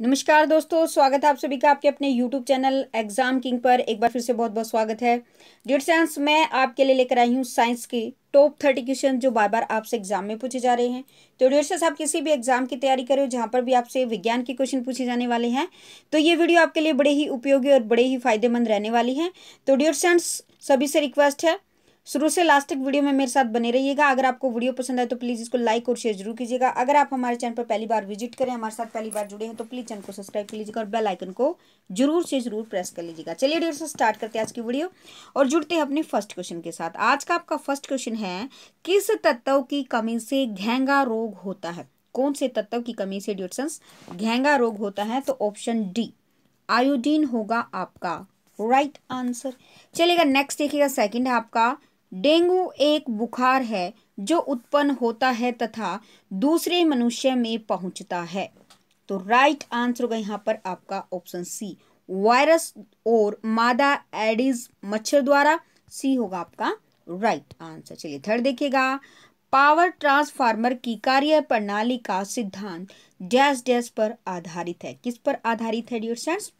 नमस्कार दोस्तों, स्वागत है आप सभी का आपके अपने यूट्यूब चैनल एग्ज़ाम किंग पर। एक बार फिर से बहुत बहुत स्वागत है। डियर साइंस मैं आपके लिए लेकर आई हूँ साइंस की टॉप थर्टी क्वेश्चन जो बार बार आपसे एग्ज़ाम में पूछे जा रहे हैं। तो डियर साइंस आप किसी भी एग्ज़ाम की तैयारी करो जहाँ पर भी आपसे विज्ञान के क्वेश्चन पूछे जाने वाले हैं तो ये वीडियो आपके लिए बड़े ही उपयोगी और बड़े ही फ़ायदेमंद रहने वाली है। तो डियर साइंस सभी से रिक्वेस्ट है शुरू से लास्ट तक वीडियो में मेरे साथ बने रहिएगा। अगर आपको वीडियो पसंद आए तो प्लीज़ इसको लाइक और शेयर ज़रूर कीजिएगा। अगर आप हमारे चैनल पर पहली बार विज़िट करें, हमारे साथ पहली बार जुड़े हैं तो प्लीज़ चैनल को सब्सक्राइब कर लीजिएगा और बेल आइकन को ज़रूर से ज़रूर प्रेस कर लीजिएगा। चलिए डेढ़ से स्टार्ट करते हैं आज की वीडियो और जुड़ते हैं अपने फ़र्स्ट क्वेश्चन के साथ। आज का आपका फ़र्स्ट क्वेश्चन है, किस तत्व की कमी से घेंगा रोग होता है? कौन से तत्व की कमी से ड्यूटसंस घेंगा रोग होता है? तो ऑप्शन डी आयोडीन होगा आपका। राइट आंसर चलेगा नेक्स्ट देखिएगा सेकंड है आपका। डेंगू एक बुखार है जो उत्पन्न होता है तथा दूसरे मनुष्य में पहुँचता है। तो राइट आंसर होगा यहाँ पर आपका ऑप्शन सी वायरस और मादा एडिस मच्छर द्वारा सी होगा आपका राइट आंसर चलिए थर्ड देखिएगा। पावर ट्रांसफार्मर की कार्य प्रणाली का सिद्धांत डैश डैश पर आधारित है। किस पर आधारित है डियर फ्रेंड्स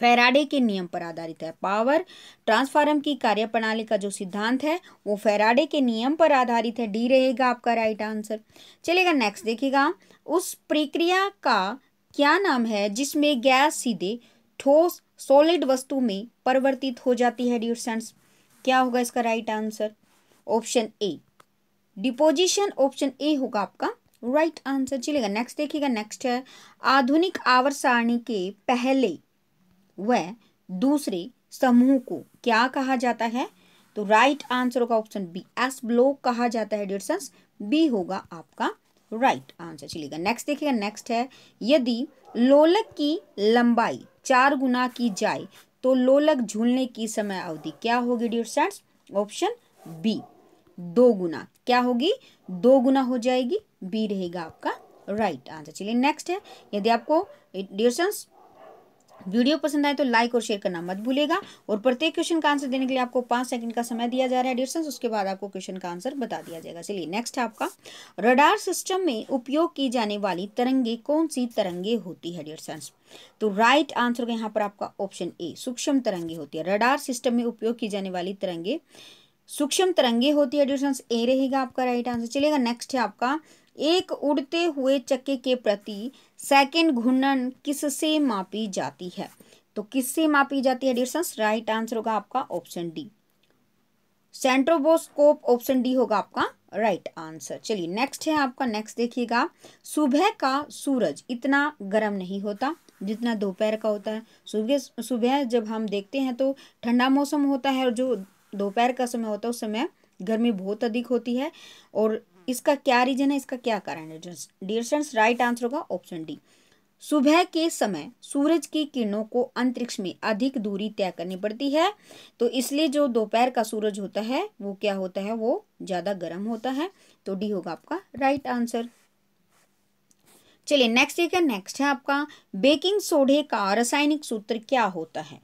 फेराडे के नियम पर आधारित है। पावर ट्रांसफार्म की कार्यप्रणाली का जो सिद्धांत है, वो फेराडे के नियम पर आधारित है। डी रहेगा आपका राइट आंसर। चलेगा नेक्स्ट देखिएगा। उस प्रक्रिया का क्या नाम है, जिसमें गैस सीधे ठोस सॉलिड वस्तु में परिवर्तित हो जाती है? डियर सेंस क्या होगा इसका right answer? Option A, deposition. Option A होगा आपका राइट आंसर। चलेगा नेक्स्ट देखिएगा। नेक्स्ट है, आधुनिक आवर सारणी के पहले व दूसरे समूह को क्या कहा जाता है? तो राइट आंसर होगा ऑप्शन बी एस ब्लॉक कहा जाता है डियर्संस बी होगा आपका राइट आंसर चलिएगा नेक्स्ट देखिएगा नेक्स्ट है। यदि लोलक की लंबाई चार गुना की जाए तो लोलक झूलने की समय अवधि क्या होगी डियर्संस ऑप्शन बी दो गुना। क्या होगी? दो गुना हो जाएगी। बी रहेगा आपका राइट आंसर चलिए नेक्स्ट है। यदि आपको डियर्संस वीडियो पसंद आए तो लाइक और शेयर करना मत भूलेगा और प्रत्येक क्वेश्चन का आंसर देने के लिए आपको पाँच सेकंड का समय दिया जा रहा है डिस्टेंस उसके बाद आपको क्वेश्चन का आंसर बता दिया जाएगा। चलिए नेक्स्ट आपका। रडार सिस्टम में उपयोग की जाने वाली तरंगे कौन सी तरंगे होती है डिस्टेंस तो राइट आंसर यहाँ पर आपका ऑप्शन ए सूक्ष्म तरंगे होती है। रडार सिस्टम में उपयोग की जाने वाली तरंगे, सूक्ष्म तरंगे होती है डिस्टेंस ए रहेगा आपका राइट आंसर चलेगा नेक्स्ट है आपका। एक उड़ते हुए चक्के के प्रति सेकंड घूर्णन किससे मापी जाती है? तो किससे मापी जाती है डिस्टेंस राइट आंसर होगा आपका ऑप्शन डी सेंट्रोबोस्कोप ऑप्शन डी होगा आपका राइट आंसर चलिए नेक्स्ट है आपका नेक्स्ट देखिएगा। सुबह का सूरज इतना गर्म नहीं होता जितना दोपहर का होता है। सुबह सुबह जब हम देखते हैं तो ठंडा मौसम होता है और जो दोपहर का समय होता है, उस समय गर्मी बहुत अधिक होती है और इसका क्या रीजन है, इसका क्या कारण है? डियर स्टूडेंट्स राइट आंसर होगा ऑप्शन डी सुबह के समय सूरज की किरणों को अंतरिक्ष में अधिक दूरी तय करनी पड़ती है तो इसलिए जो दोपहर का सूरज होता है, वो क्या होता है? वो ज़्यादा गर्म होता है तो डी होगा आपका राइट आंसर चलिए नेक्स्ट एक है नेक्स्ट है आपका बेकिंग सोडे का रासायनिक सूत्र क्या होता है?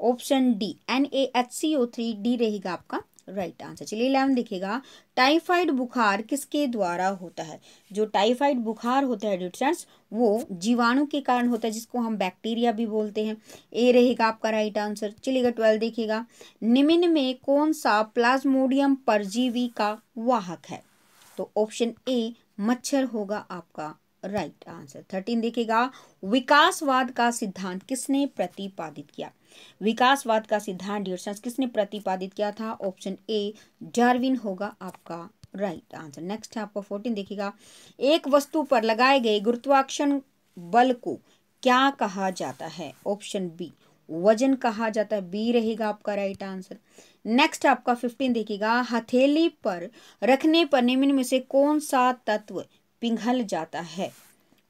Option D N A H C O three D रहेगा आपका राइट आंसर चलिए इलेवन देखिएगा। टाइफाइड बुखार किसके द्वारा होता है? जो टाइफाइड बुखार होता है डिस्टेंस वो जीवाणु के कारण होता है, जिसको हम बैक्टीरिया भी बोलते हैं। ए रहेगा आपका राइट आंसर चलिएगा ट्वेल्व देखिएगा। निम्न में कौन सा प्लाज्मोडियम परजीवी का वाहक है? तो ऑप्शन ए मच्छर होगा आपका राइट आंसर थर्टीन देखिएगा। विकासवाद का सिद्धांत किसने प्रतिपादित किया? विकासवाद का सिद्धांत डियर्सन्स किसने प्रतिपादित किया था? ऑप्शन ए डार्विन होगा आपका राइट आंसर नेक्स्ट है आपका फोर्टीन देखिएगा। एक वस्तु पर लगाए गए गुरुत्वाकर्षण बल को क्या कहा जाता है? ऑप्शन बी वज़न कहा जाता है। बी रहेगा आपका राइट आंसर नेक्स्ट आपका फिफ्टीन देखिएगा। हथेली पर रखने पर निम्न में से कौन सा तत्व पिघल जाता है?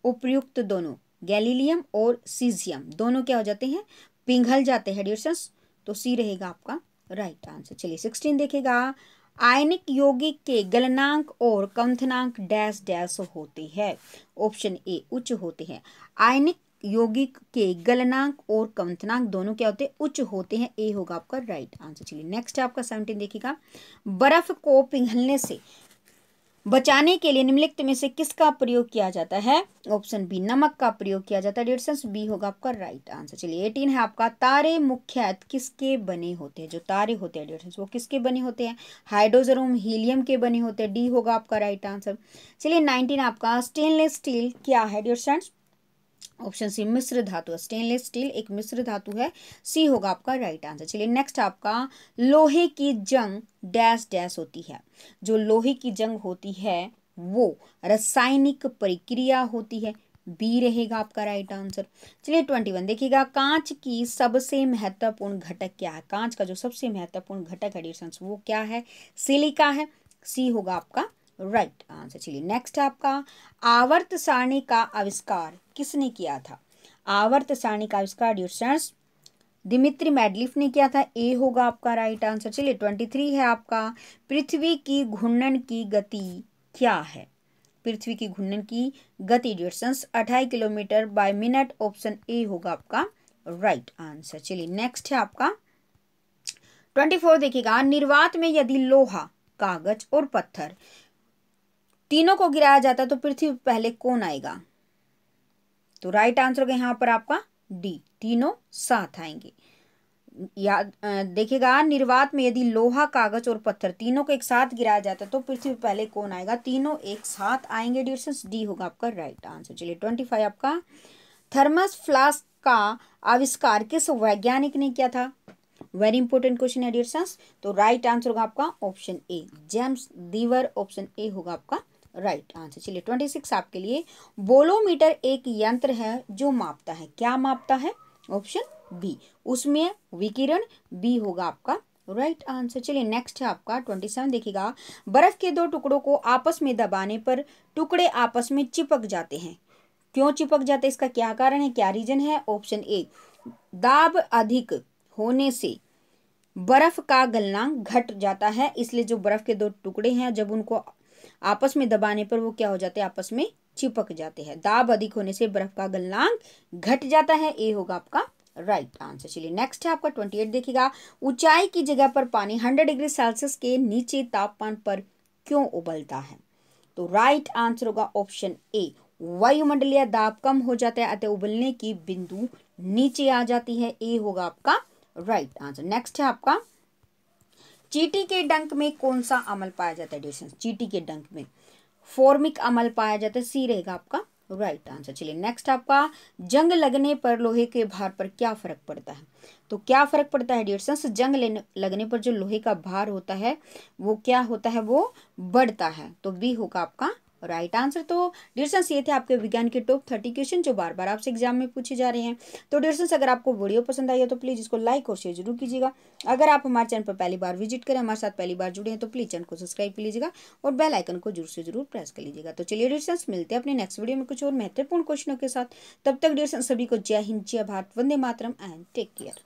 उपयुक्त दोनों, गैलीलियम और सीजियम, दोनों क्या हो जाते हैं? पिघल जाते हैं डियर्सन्स तो सी रहेगा आपका राइट आंसर चलिए सिक्सटीन देखेगा आयनिक यौगिक के गलनांक और कंथनांक डैश डैश होते हैं। ऑप्शन ए उच्च होते हैं। आयनिक यौगिक के गलनांक और कंथनांक दोनों क्या होते हैं? उच्च होते हैं। ए होगा आपका राइट आंसर चलिए नेक्स्ट आपका सेवनटीन देखिएगा। बर्फ़ को पिघलने से बचाने के लिए निम्नलिखित में से किसका प्रयोग किया जाता है? ऑप्शन बी, नमक का प्रयोग किया जाता है। डेढ़ बी होगा आपका राइट आंसर चलिए एटीन है आपका। तारे मुख्य किसके बने होते हैं? जो तारे होते हैं डेढ़ वो किसके बने होते हैं? हाइड्रोजन, हीलियम के बने होते हैं। डी होगा आपका राइट आंसर चलिए नाइनटीन आपका। स्टेनलेस स्टील क्या है फ्रेंड्स ऑप्शन सी, मिश्र धातु। स्टेनलेस स्टील एक मिश्र धातु है। सी होगा आपका राइट आंसर चलिए नेक्स्ट आपका, लोहे की जंग डैश डैश होती है। जो लोहे की जंग होती है, वो रासायनिक प्रक्रिया होती है। बी रहेगा आपका राइट आंसर चलिए ट्वेंटी वन देखिएगा, कांच की सबसे महत्वपूर्ण घटक क्या है? कांच का जो सबसे महत्वपूर्ण घटक है डियर वो क्या है? सिलिका है। सी होगा आपका राइट आंसर चलिए नेक्स्ट आपका, आवर्त सारणी का आविष्कार किसने किया था? आवर्त सारणी का आविष्कार डिस्टेंस दिमित्री मैडलिफ ने किया था। ए होगा आपका राइट आंसर चलिए ट्वेंटी थ्री है आपका। पृथ्वी की घूर्णन की गति क्या है? पृथ्वी की घूर्णन की गति distance अठाई kilometre by minute option A होगा आपका राइट आंसर चलिए नेक्स्ट है आपका। ट्वेंटी फोर देखिएगा, निर्वात में यदि लोहा, कागज़ और पत्थर तीनों को गिराया जाता तो पृथ्वी पहले कौन आएगा? तो राइट आंसर होगा यहाँ पर आपका डी तीनों साथ आएँगे। याद देखिएगा, निर्वात में यदि लोहा, कागज़ और पत्थर तीनों को एक साथ गिराया जाता तो पृथ्वी पहले कौन आएगा? तीनों एक साथ आएँगे डिस्टेंस डी होगा आपका राइट आंसर चलिए ट्वेंटी फाइव आपका। थर्मस फ्लास्क का आविष्कार किस वैज्ञानिक ने किया था? वेरी इंपॉर्टेंट क्वेश्चन है डिस्टेंस तो राइट आंसर होगा आपका option A James Dewar option A होगा आपका राइट आंसर चलिए ट्वेंटी सिक्स आपके लिए। बोलोमीटर एक यंत्र है जो मापता है। क्या मापता है? ऑप्शन बी उसमें विकिरण बी होगा आपका। राइट आंसर चलिए नेक्स्ट है आपका ट्वेंटी सेवन देखिएगा। बर्फ़ के दो टुकड़ों को आपस में दबाने पर टुकड़े आपस में चिपक जाते हैं। क्यों चिपक जाते हैं? इसका क्या कारण है? क्या रीजन है? ऑप्शन ए दाब अधिक होने से बर्फ़ का गलनांक घट जाता है। इसलिए जो बर्फ़ के दो टुकड़े हैं, जब उनको आपस में दबाने पर वो क्या हो जाते हैं? आपस में चिपक जाते हैं। दाब अधिक होने से बर्फ़ का गलनांक घट जाता है। ए होगा आपका राइट right आंसर चलिए नेक्स्ट है आपका ट्वेंटी एट देखिएगा, ऊंचाई की जगह पर पानी हंड्रेड डिग्री सेल्सियस के नीचे तापमान पर क्यों उबलता है? तो राइट आंसर होगा ऑप्शन ए वायुमंडलीय दाब कम हो जाता है, अतः उबलने की बिंदु नीचे आ जाती है। ए होगा आपका राइट आंसर नेक्स्ट है आपका चीटी के डंक में कौन सा अमल पाया जाता है डिस्टेंस चीटी के डंक में। फॉर्मिक अमल पाया जाता है सी रहेगा आपका। राइट आंसर चलिए नेक्स्ट आपका, जंग लगने पर लोहे के भार पर क्या फ़र्क पड़ता है? तो क्या फ़र्क पड़ता है डिस्टेंस जंग लेने, लगने पर जो लोहे का भार होता है, वो क्या होता है? वो बढ़ता है। तो बी होगा आपका राइट आंसर तो डिस्टेंस ये थे आपके विज्ञान के टॉप थर्टी क्वेश्चन जो बार बार आपसे एग्ज़ाम में पूछे जा रहे हैं। तो डिस्टेंस अगर आपको वीडियो पसंद आई है तो प्लीज़ इसको लाइक और शेयर ज़रूर कीजिएगा। अगर आप हमारे चैनल पर पहली बार विज़िट करें, हमारे साथ पहली बार जुड़े हैं तो प्लीज़ चैनल को सब्सक्राइब कर लीजिएगा और बेल आइकन को ज़रूर से ज़रूर प्रेस कर लीजिएगा। तो चलिए डिस्टेंस मिलते हैं अपने नेक्स्ट वीडियो में कुछ और महत्वपूर्ण क्वेश्चनों के साथ। तब तक डिस्टेंस सभी को जय हिंद, जय Bharat, Vande Mataram and take care